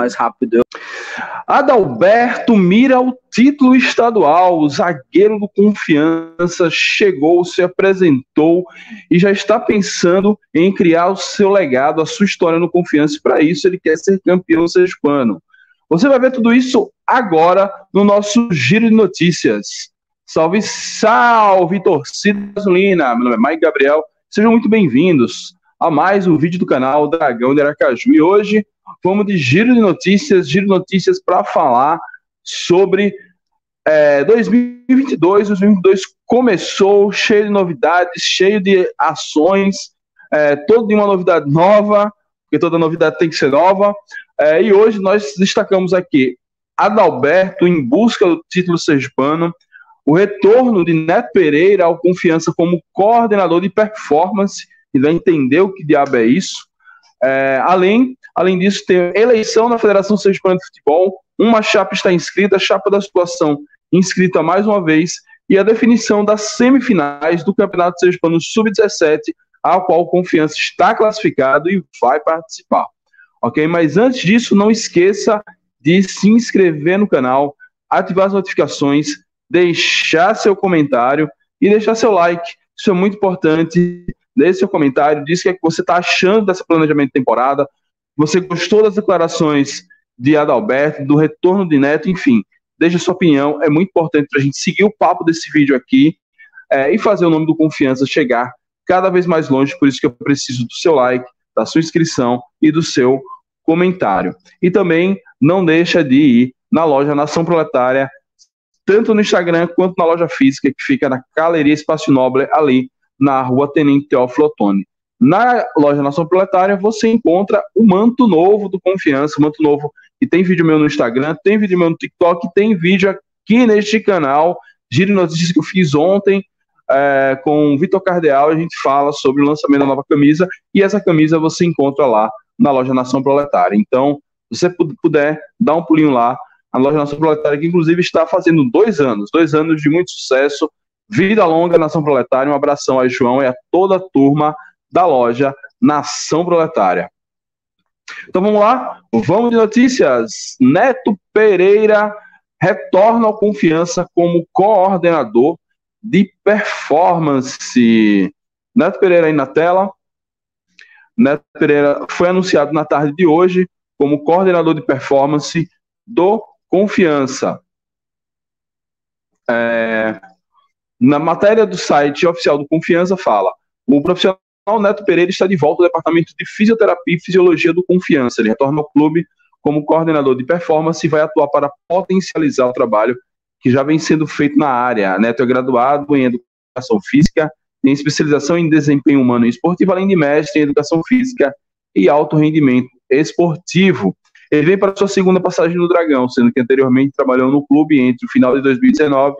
mais rápido. Adalberto mira o título estadual. O zagueiro do Confiança chegou, se apresentou e já está pensando em criar o seu legado, a sua história no Confiança. Para isso, ele quer ser campeão sergipano. Você vai ver tudo isso agora no nosso Giro de Notícias. Salve, salve, torcida gasolina! Meu nome é Mike Gabriel. Sejam muito bem-vindos a mais um vídeo do canal Dragão de Aracaju. E hoje vamos de giro de notícias, giro de notícias para falar sobre é, 2022. 2022 começou cheio de novidades, cheio de ações, é, toda uma novidade nova, porque toda novidade tem que ser nova. É, e hoje nós destacamos aqui Adalberto em busca do título sergipano, o retorno de Neto Pereira ao Confiança como coordenador de performance e vai entender o que diabo é isso. É, além, além disso, tem eleição na Federação Sergipana de Futebol, uma chapa está inscrita, a chapa da situação inscrita mais uma vez, e a definição das semifinais do Campeonato Sergipano Sub-17, ao qual Confiança está classificado e vai participar. Ok? Mas antes disso, não esqueça de se inscrever no canal, ativar as notificações, deixar seu comentário e deixar seu like. Isso é muito importante Deixe seu comentário, diz o que, é que você está achando desse planejamento de temporada. Você gostou das declarações de Adalberto, do retorno de Neto, enfim, deixe sua opinião. É muito importante para a gente seguir o papo desse vídeo aqui é, e fazer o nome do Confiança chegar cada vez mais longe. Por isso que eu preciso do seu like, da sua inscrição e do seu comentário. E também não deixa de ir na loja Nação Proletária, tanto no Instagram quanto na loja física, que fica na Galeria Espaço Nobre, ali na rua Tenente Teófilo Otoni. Na loja Nação Proletária você encontra o manto novo do Confiança, o manto novo e tem vídeo meu no Instagram, tem vídeo meu no TikTok, tem vídeo aqui neste canal, Giro Notícias que eu fiz ontem é, com o Vitor Cardeal, a gente fala sobre o lançamento da nova camisa e essa camisa você encontra lá na loja Nação Proletária. Então, se você puder, dá um pulinho lá, a loja Nação Proletária, que inclusive está fazendo dois anos, dois anos de muito sucesso, Vida longa, Nação Proletária. Um abração a João e a toda a turma da loja Nação Proletária. Então vamos lá, vamos de notícias. Neto Pereira retorna ao confiança como coordenador de performance. Neto Pereira aí na tela. Neto Pereira foi anunciado na tarde de hoje como coordenador de performance do Confiança. É, na matéria do site oficial do Confiança fala: o profissional Neto Pereira está de volta ao departamento de fisioterapia e fisiologia do Confiança. Ele retorna ao clube como coordenador de performance e vai atuar para potencializar o trabalho que já vem sendo feito na área. Neto é graduado em educação física, tem especialização em desempenho humano e esportivo, além de mestre em educação física e alto rendimento esportivo. Ele vem para sua segunda passagem no Dragão, sendo que anteriormente trabalhou no clube entre o final de 2019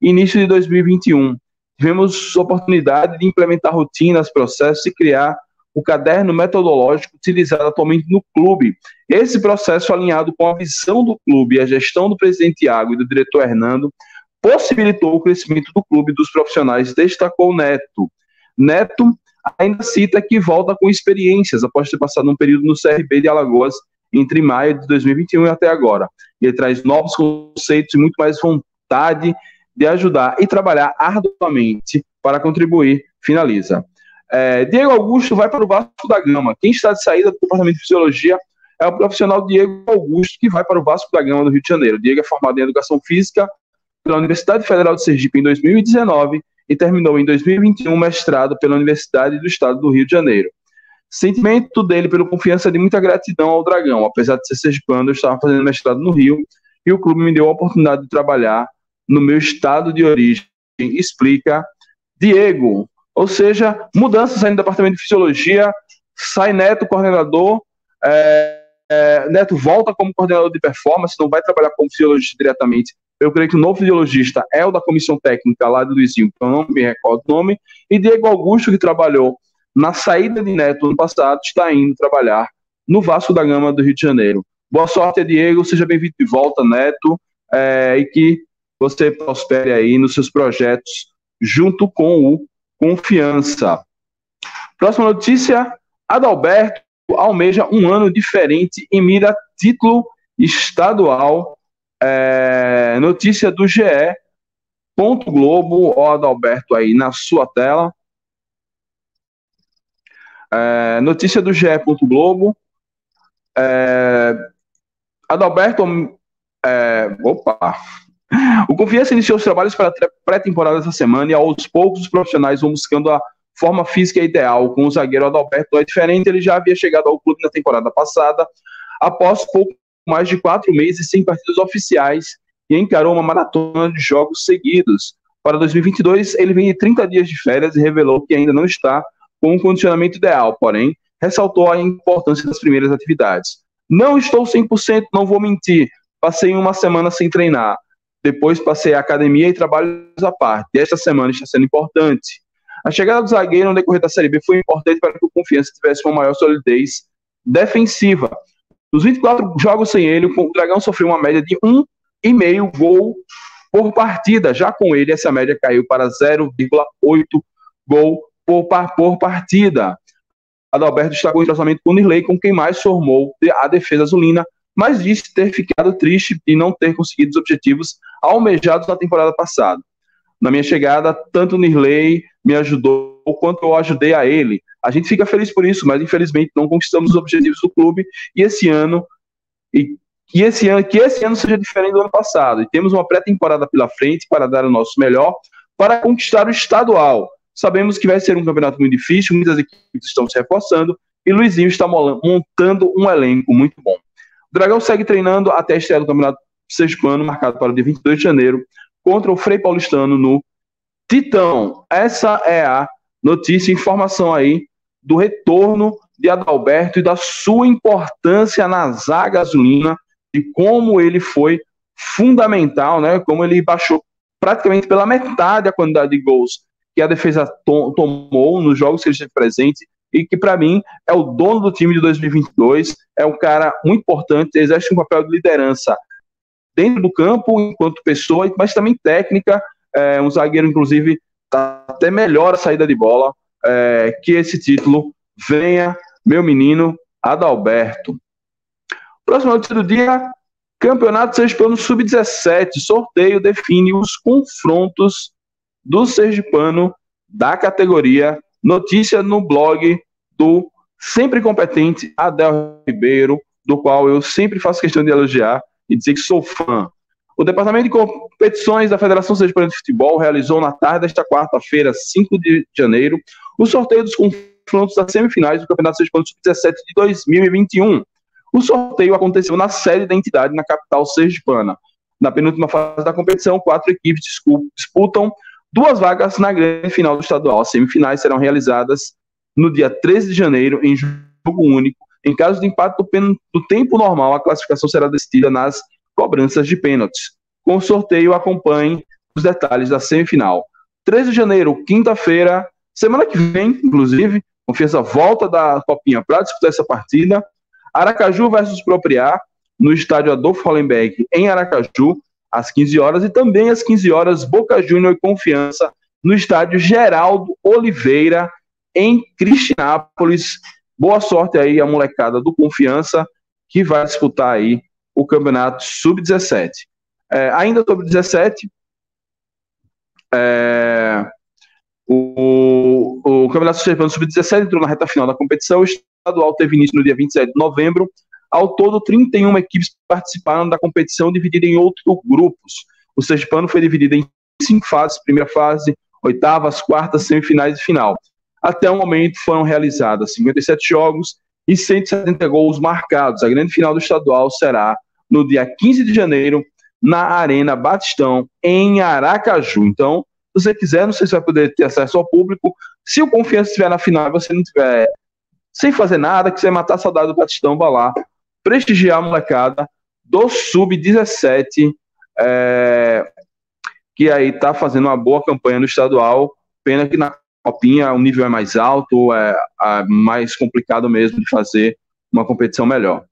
início de 2021. Tivemos oportunidade de implementar rotinas, processos e criar o caderno metodológico utilizado atualmente no clube. Esse processo, alinhado com a visão do clube e a gestão do presidente Tiago e do diretor Hernando, possibilitou o crescimento do clube e dos profissionais, destacou Neto. Neto ainda cita que volta com experiências após ter passado um período no CRB de Alagoas entre maio de 2021 e até agora. Ele traz novos conceitos e muito mais vontade de ajudar e trabalhar arduamente para contribuir, finaliza. É, Diego Augusto vai para o Vasco da Gama. Quem está de saída do Departamento de Fisiologia é o profissional Diego Augusto, que vai para o Vasco da Gama do Rio de Janeiro. Diego é formado em Educação Física pela Universidade Federal de Sergipe em 2019 e terminou em 2021 mestrado pela Universidade do Estado do Rio de Janeiro. Sentimento dele pela confiança de muita gratidão ao Dragão. Apesar de ser sergipano, eu estava fazendo mestrado no Rio e o clube me deu a oportunidade de trabalhar no meu estado de origem, explica Diego. Ou seja, mudanças aí no departamento de fisiologia, sai Neto, coordenador, é, é, Neto volta como coordenador de performance, não vai trabalhar como fisiologista diretamente. Eu creio que o novo fisiologista é o da comissão técnica lá do Luizinho, que eu não me recordo o nome, e Diego Augusto, que trabalhou na saída de Neto no passado, está indo trabalhar no Vasco da Gama do Rio de Janeiro. Boa sorte, Diego, seja bem-vindo de volta, Neto, é, e que você prospere aí nos seus projetos junto com o Confiança. Próxima notícia, Adalberto almeja um ano diferente e mira título estadual. É, notícia do GE. Ponto Globo, ó, Adalberto aí na sua tela. É, notícia do GE. Globo. É, Adalberto. É, opa! O Confiança iniciou os trabalhos para a pré-temporada essa semana e aos poucos os profissionais vão buscando a forma física ideal. Com o zagueiro Adalberto é diferente, ele já havia chegado ao clube na temporada passada, após pouco mais de quatro meses sem partidas oficiais e encarou uma maratona de jogos seguidos. Para 2022, ele vem de 30 dias de férias e revelou que ainda não está com um condicionamento ideal, porém, ressaltou a importância das primeiras atividades. Não estou 100%, não vou mentir. Passei uma semana sem treinar. Depois passei a academia e trabalhos à parte. esta semana está sendo importante. A chegada do zagueiro no decorrer da Série B foi importante para que o Confiança tivesse uma maior solidez defensiva. Nos 24 jogos sem ele, o Dragão sofreu uma média de 1,5 gol por partida. Já com ele, essa média caiu para 0,8 gol por, por partida. Adalberto destacou o entrosamento com o Nirley, com quem mais formou a defesa azulina, mas disse ter ficado triste de não ter conseguido os objetivos almejados na temporada passada. Na minha chegada, tanto o Nirley me ajudou quanto eu ajudei a ele. A gente fica feliz por isso, mas infelizmente não conquistamos os objetivos do clube e esse ano e que esse ano que esse ano seja diferente do ano passado. E temos uma pré-temporada pela frente para dar o nosso melhor para conquistar o estadual. Sabemos que vai ser um campeonato muito difícil, muitas equipes estão se reforçando e Luizinho está montando um elenco muito bom. O Dragão segue treinando até a estreia do Campeonato Sergipano, marcado para o dia 22 de janeiro, contra o Frei Paulistano no Titão. Essa é a notícia, informação aí do retorno de Adalberto e da sua importância na zaga azulina, de como ele foi fundamental, né? Como ele baixou praticamente pela metade a quantidade de gols que a defesa to tomou nos jogos que ele esteve presente e que para mim é o dono do time de 2022, é um cara muito importante, exerce um papel de liderança dentro do campo enquanto pessoa, mas também técnica, é, um zagueiro inclusive tá até melhor a saída de bola, é, que esse título venha, meu menino Adalberto. Próxima notícia do dia, Campeonato Sergipano Sub-17, sorteio define os confrontos do Sergipano da categoria notícia no blog do sempre competente Adel Ribeiro, do qual eu sempre faço questão de elogiar e dizer que sou fã. O Departamento de Competições da Federação Sergipana de Futebol realizou na tarde desta quarta-feira, 5 de janeiro, o sorteio dos confrontos das semifinais do Campeonato Sergipano Sub-17 de 2021. O sorteio aconteceu na sede da entidade na capital sergipana. Na penúltima fase da competição, quatro equipes disputam duas vagas na grande final do estadual. As semifinais serão realizadas no dia 13 de janeiro, em jogo único. Em caso de empate do, tempo normal, a classificação será decidida nas cobranças de pênaltis. Com o sorteio, acompanhe os detalhes da semifinal. 13 de janeiro, quinta-feira, semana que vem, inclusive, Confiança volta da Copinha para disputar essa partida. Aracaju versus Propriar, no estádio Adolfo Hollenberg, em Aracaju às 15 horas, e também às 15 horas, Boca Júnior e Confiança, no estádio Geraldo Oliveira, em Cristinápolis. Boa sorte aí a molecada do Confiança, que vai disputar aí o campeonato Sub-17. É, ainda sobre 17, é, o, o Campeonato Sub-17 entrou na reta final da competição. O estadual teve início no dia 27 de novembro ao todo, 31 equipes participaram da competição, dividida em outros grupos. O Sergipano foi dividido em cinco fases: primeira fase, oitavas, quartas, semifinais e final. Até o momento foram realizadas 57 jogos e 170 gols marcados. A grande final do estadual será no dia 15 de janeiro, na Arena Batistão, em Aracaju. Então, se você quiser, não sei se vai poder ter acesso ao público. Se o Confiança estiver na final e você não tiver sem fazer nada, quiser matar a saudade do Batistão, vá lá prestigiar a molecada do Sub-17, é, que aí está fazendo uma boa campanha no estadual. Pena que na Copinha o nível é mais alto, é, é mais complicado mesmo de fazer uma competição melhor.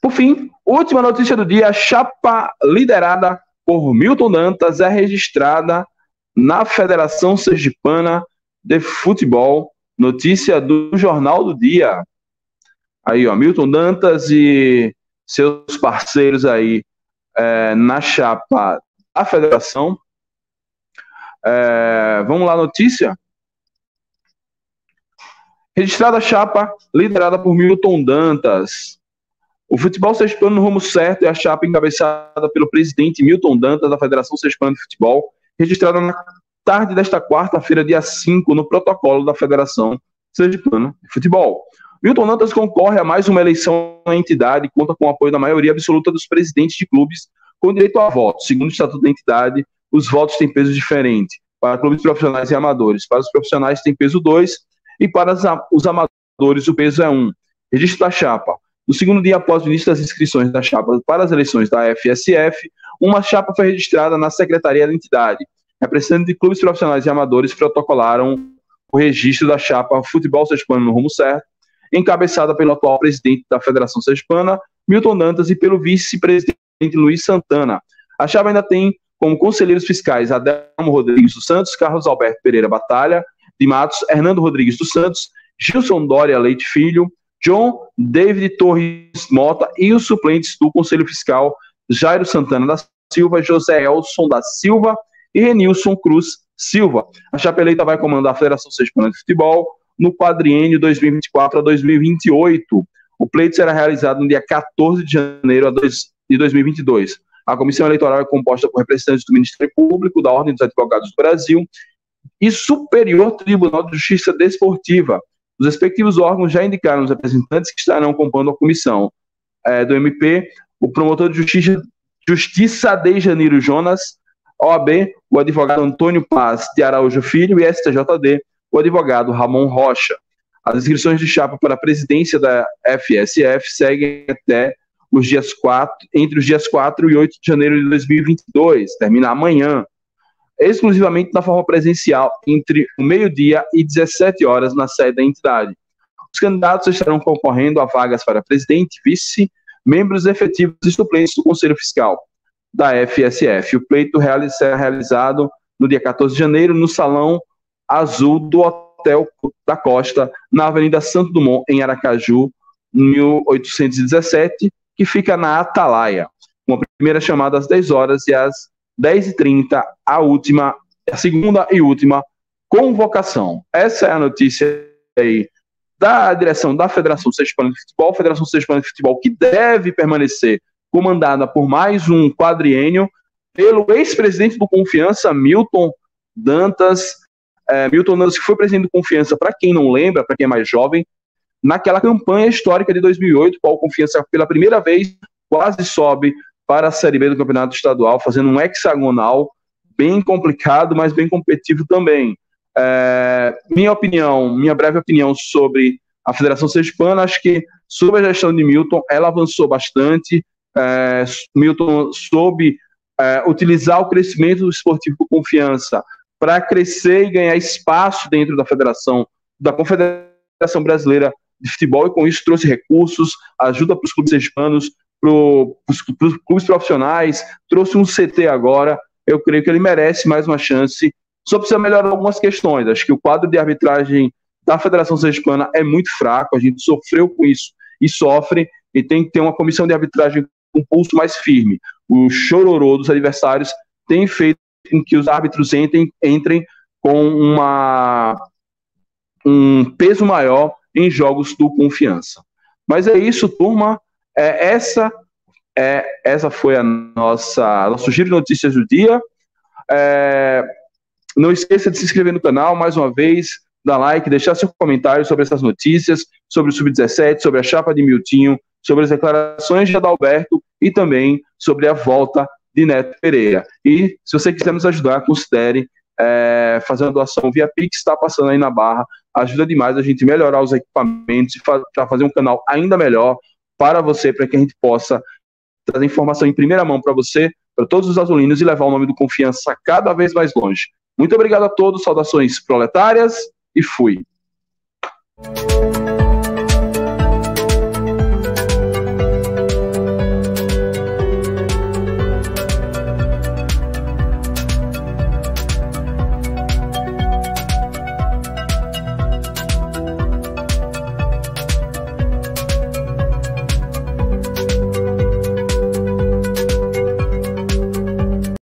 Por fim, última notícia do dia: chapa liderada por Milton Dantas é registrada na Federação Sergipana de Futebol Notícia do Jornal do Dia. Aí, ó, Milton Dantas e seus parceiros aí é, na chapa da federação. É, vamos lá, notícia. Registrada a chapa liderada por Milton Dantas. O futebol sergipano no rumo certo é a chapa encabeçada pelo presidente Milton Dantas da Federação Sergipana de Futebol, registrada na tarde desta quarta-feira, dia 5, no protocolo da Federação Sergipana de Futebol. Milton Dantas concorre a mais uma eleição na entidade e conta com o apoio da maioria absoluta dos presidentes de clubes com direito a voto. Segundo o Estatuto da entidade, os votos têm peso diferente. Para clubes profissionais e amadores. Para os profissionais tem peso 2 e para os amadores o peso é 1. Um. Registro da chapa. No segundo dia após o início das inscrições da chapa para as eleições da FSF, uma chapa foi registrada na Secretaria da entidade. Representantes de clubes profissionais e amadores protocolaram o registro da chapa Futebol Sergipano no Rumo Certo, encabeçada pelo atual presidente da Federação Sergipana, Milton Dantas, e pelo vice-presidente Luiz Santana. A chapa ainda tem como conselheiros fiscais Adelmo Rodrigues dos Santos, Carlos Alberto Pereira Batalha de Matos, Hernando Rodrigues dos Santos, Gilson Dória Leite Filho, John David Torres Mota e os suplentes do Conselho Fiscal Jairo Santana da Silva, José Elson da Silva e Renilson Cruz Silva. A chapa eleita vai comandar a Federação Sergipana de Futebol no quadriênio 2024 a 2028. O pleito será realizado no dia 14 de janeiro de 2022. A comissão eleitoral é composta por representantes do Ministério Público, da Ordem dos Advogados do Brasil e Superior Tribunal de Justiça Desportiva. Os respectivos órgãos já indicaram os representantes que estarão compondo a comissão é, do MP, o promotor de justiça, justiça de Janeiro Jonas, OAB, o advogado Antônio Paz de Araújo Filho e STJD, o advogado Ramon Rocha. As inscrições de chapa para a presidência da FSF seguem até os dias 4, entre os dias 4 e 8 de janeiro de 2022, termina amanhã, exclusivamente na forma presencial, entre o meio-dia e 17 horas na sede da entidade. Os candidatos estarão concorrendo a vagas para presidente, vice, membros efetivos e suplentes do Conselho Fiscal da FSF. O pleito será realizado no dia 14 de janeiro no Salão Azul do Hotel da Costa, na Avenida Santo Dumont, em Aracaju, 1817, que fica na Atalaia. Uma primeira chamada às 10 horas e às 10h30, a última, a segunda e última convocação. Essa é a notícia aí da direção da Federação Sergipana de Futebol, Federação Sergipana de Futebol, que deve permanecer comandada por mais um quadriênio pelo ex-presidente do Confiança, Milton Dantas. É, Milton que foi presidente do Confiança, para quem não lembra, para quem é mais jovem, naquela campanha histórica de 2008, qual Confiança pela primeira vez quase sobe para a Série B do Campeonato Estadual, fazendo um hexagonal bem complicado, mas bem competitivo também. É, minha opinião, minha breve opinião sobre a Federação Sergipana, acho que sob a gestão de Milton, ela avançou bastante. É, Milton soube é, utilizar o crescimento do esportivo com confiança para crescer e ganhar espaço dentro da federação, da Confederação Brasileira de futebol e com isso trouxe recursos, ajuda para os clubes hispanos, para os clubes profissionais, trouxe um CT agora. Eu creio que ele merece mais uma chance. Só precisa melhorar algumas questões. Acho que o quadro de arbitragem da Federação Sergipana é muito fraco. A gente sofreu com isso e sofre. E tem que ter uma comissão de arbitragem com um pulso mais firme. O chororô dos adversários tem feito com que os árbitros entrem, entrem com uma, um peso maior em jogos do confiança. Mas é isso, turma. É, essa é, essa foi a nossa nosso giro de notícias do dia. É, não esqueça de se inscrever no canal mais uma vez, dar like, deixar seu comentário sobre essas notícias, sobre o Sub-17, sobre a chapa de Miltinho, sobre as declarações de Adalberto e também sobre a volta de Neto Pereira. E se você quiser nos ajudar, considere é, fazer uma doação via Pix, está passando aí na barra. Ajuda demais a gente melhorar os equipamentos para fazer um canal ainda melhor para você, para que a gente possa trazer informação em primeira mão para você, para todos os azulinos e levar o nome do Confiança cada vez mais longe. Muito obrigado a todos, saudações proletárias e fui.